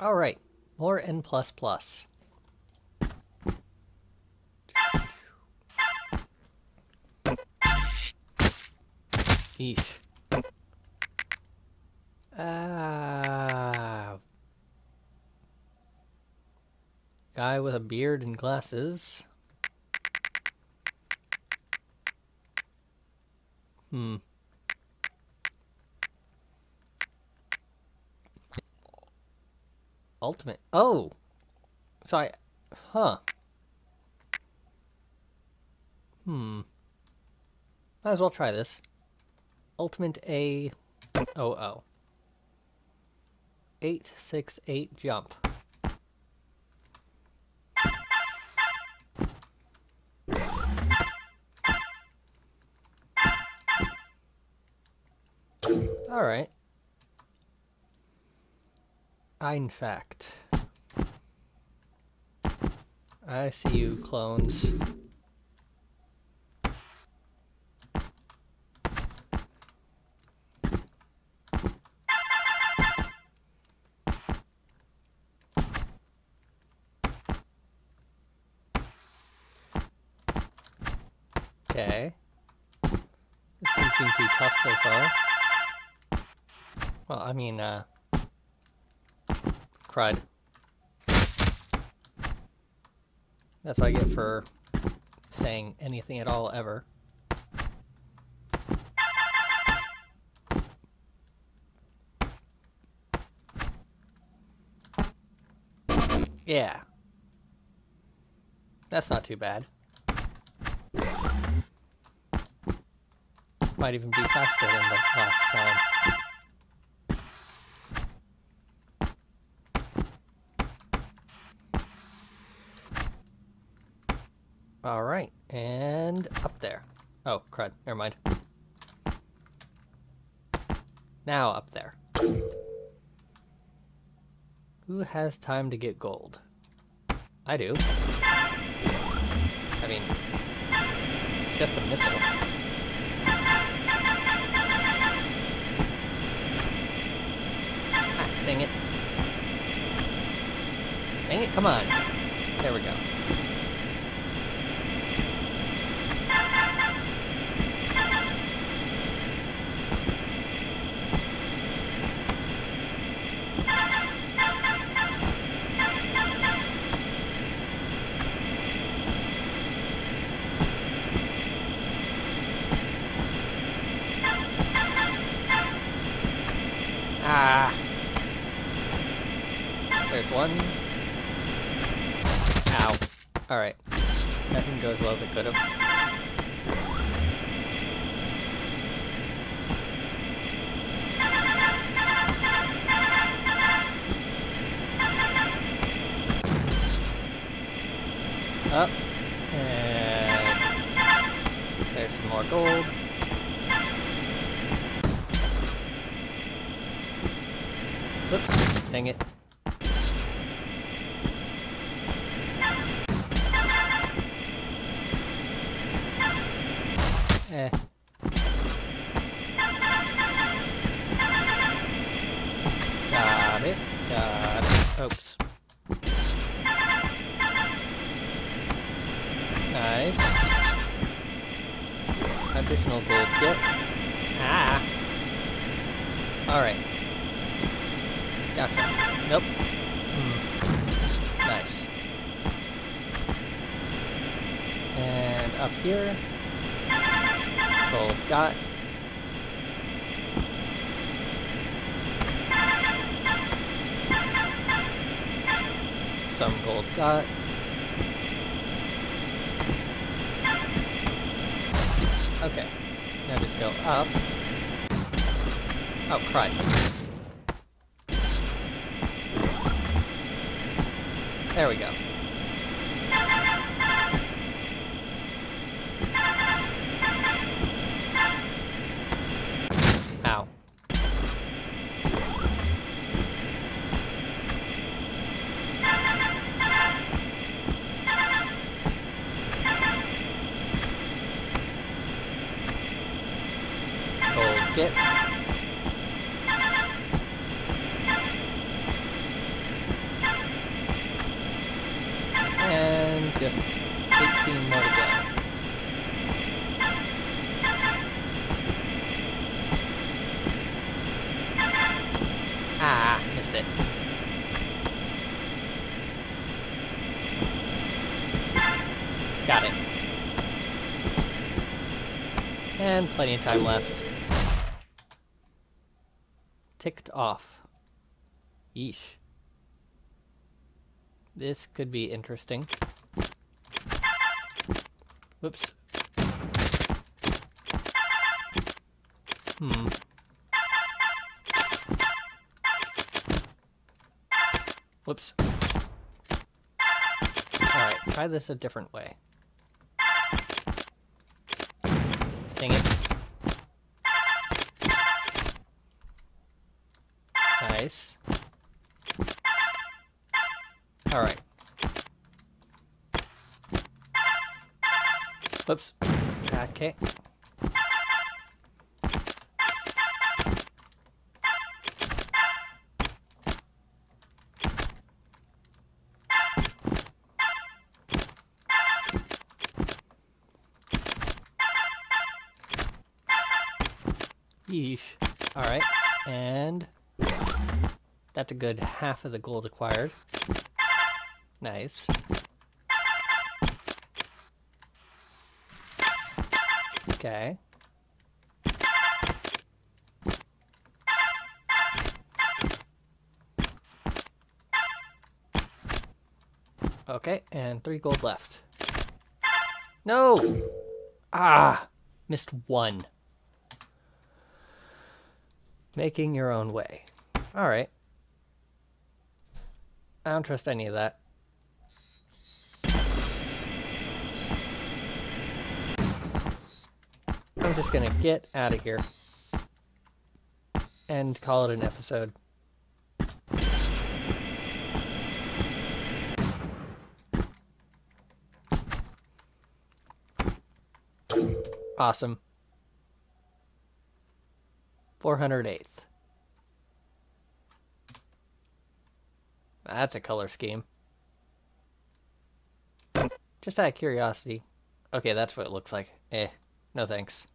Alright, more N++. Eesh. Ah. Guy with a beard and glasses. Hmm. Ultimate. Oh! So I... Huh. Hmm. Might as well try this. Ultimate A... Oh, oh. 868 jump. In fact. I see you, clones. Okay. This doesn't seem too tough so far. Well, I mean, uh... Cried. That's what I get for saying anything at all ever. Yeah. That's not too bad. Might even be faster than the last time. Alright, and up there. Oh, crud, never mind. Now up there. Who has time to get gold? I do. I mean, it's just a missile. Ah, dang it. Dang it, come on. There we go. There's one. Ow. Alright. Didn't as well as it could have. Up. And there's some more gold. Oops, dang it. Eh. Got it, got it. Oops. Nice. Additional gold get. Ah! Alright. Gotcha. Nope. Hmm. Nice. And up here. Gold got. Some gold got. Okay. Now just go up. Oh, crud. There we go. Ow. Gold get. Just 18 more to go. Ah, missed it. Got it. And plenty of time left. Ticked off. Yeesh. This could be interesting. Whoops. Hmm. Whoops. Alright, try this a different way. Dang it. Nice. Alright. Whoops. Okay. Yeesh. Alright, and that's a good half of the gold acquired. Nice. Okay. Okay, and three gold left. No! Ah! Missed one. Making your own way. Alright. I don't trust any of that. I'm just gonna get out of here. And call it an episode. Awesome. 408th. That's a color scheme. Just out of curiosity. Okay, that's what it looks like. Eh, no thanks.